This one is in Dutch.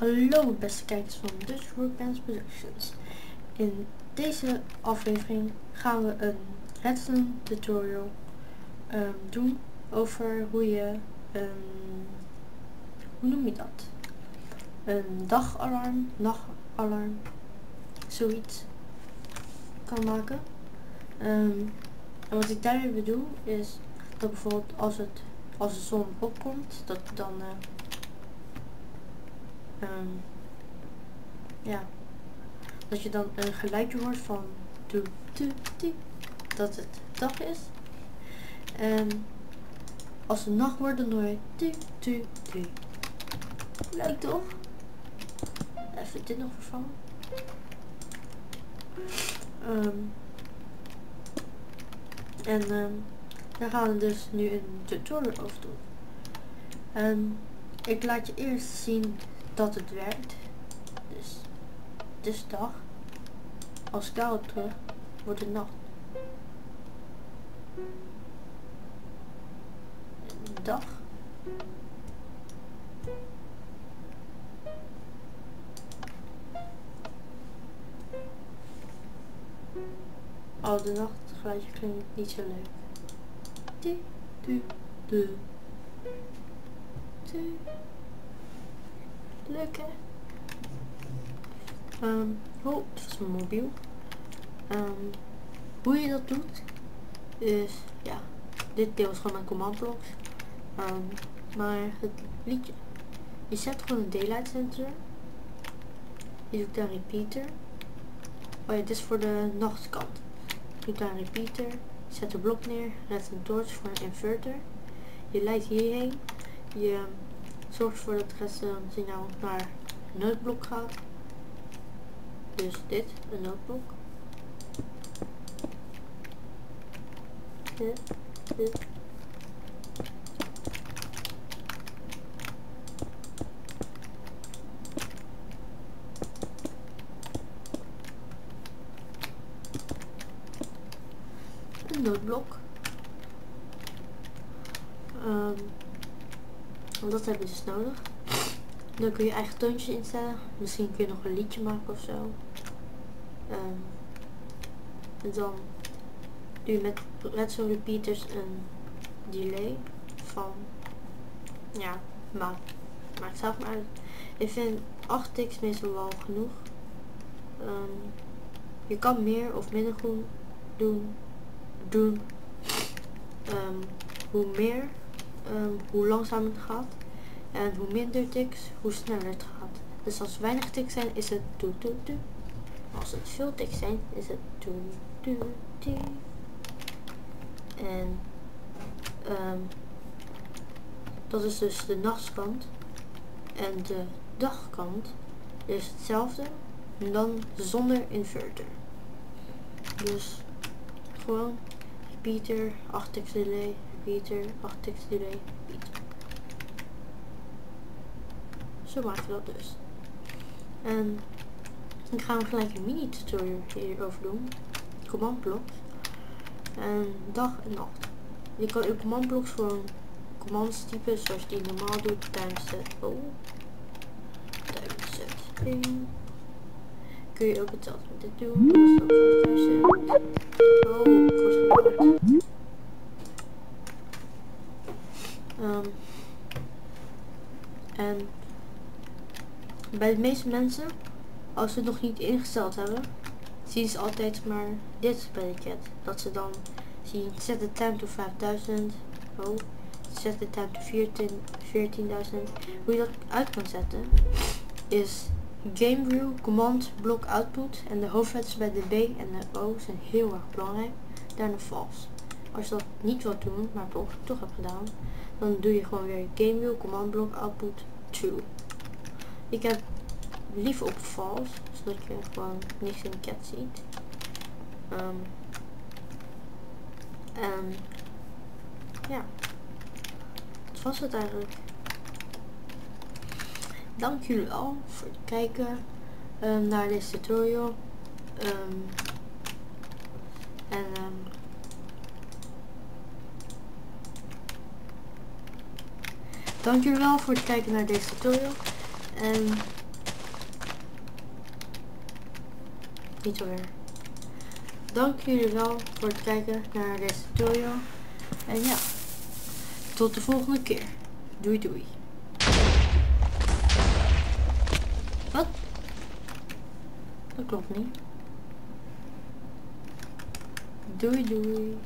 Hallo beste kijkers van Dutch Workbands Productions. In deze aflevering gaan we een redstone tutorial um, doen over hoe je, um, hoe noem je dat? Een dagalarm, nachtalarm, zoiets kan maken. Um, en wat ik daarmee bedoel is dat bijvoorbeeld als, het, als de zon opkomt, dat dan... Uh, um, ja, dat je dan een geluidje hoort van doe, doe, dat het dag is. En als het nacht wordt, dan hoor je doe. Leuk toch? Even dit nog vervangen. Um, en um, daar gaan we dus nu een tutorial over doen. Um, ik laat je eerst zien dat het werkt. Dus, dus dag. Als daarop terug, wordt het nacht. Dag. Oh, de nachtgeluidje klinkt niet zo leuk. Hè? Um, oh, dat is mijn mobiel. Um, hoe je dat doet is, ja, dit deel is gewoon mijn commandblok. Um, maar het liedje, je zet gewoon een daylight center. Je doet daar repeater. Oh ja, dit is voor de nachtkant. Je doet daar een repeater. Je zet de blok neer, zet een torch voor een inverter. Je leidt hierheen. Je zorgt ervoor dat het signaal naar een noodblok gaat. Dus dit, een noodblok. Dit, dit. Een noodblok. Um, want dat hebben we dus nodig. Dan kun je eigen toontjes instellen. Misschien kun je nog een liedje maken of zo. Um, en dan doe je met redstone repeaters een delay van ja, maak, maakt zelf maar uit. Ik vind 8 ticks meestal wel genoeg. Um, je kan meer of minder groen doen. doen. Um, hoe meer um, hoe langzaam het gaat. En hoe minder tiks, hoe sneller het gaat. Dus als weinig tiks zijn, is het doe doe doe. Als het veel tiks zijn, is het doe doe doe. En um, dat is dus de nachtskant. En de dagkant is hetzelfde, dan zonder inverter. Dus gewoon repeater, 8 tiks delay, repeater, 8 tekst delay, repeater. Zo maken we dat dus. En ik ga gelijk een mini tutorial hierover doen. Command blocks. En dag en nacht. Je kan command blocks gewoon commands typen zoals die normaal doet tijdens het oh, tijdens het. Kun je ook hetzelfde met dit doen was Um, en bij de meeste mensen, als ze het nog niet ingesteld hebben, zien ze altijd maar dit bij de chat. Dat ze dan zien, zet de time to 5000. Oh, zet de time to 14.000. Hoe je dat uit kan zetten, is game view, command, block output en de hoofdletters bij de B en de O zijn heel erg belangrijk. Daarna false. Als je dat niet wilt doen, maar toch hebt gedaan, dan doe je gewoon weer game command block, output, true. Ik heb liever op false, zodat je gewoon niks in de cat ziet. Um, en ja, dat was het eigenlijk. Dank jullie wel voor het kijken um, naar deze tutorial. Um, en Dank jullie wel voor het kijken naar deze tutorial. En... Niet weer. Dank jullie wel voor het kijken naar deze tutorial. En ja, tot de volgende keer. Doei doei. Wat? Dat klopt niet. Doei doei.